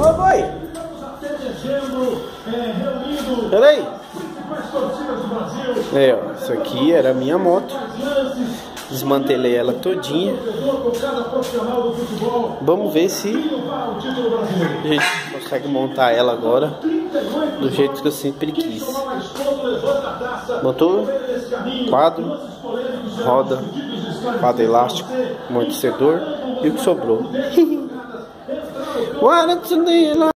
Ô, boy! Peraí! É, ó, isso aqui era a minha moto. Desmantelei ela todinha. Vamos ver se a gente consegue montar ela agora do jeito que eu sempre quis. Motor, quadro, roda, quadro elástico, amortecedor e o que sobrou. 我那真的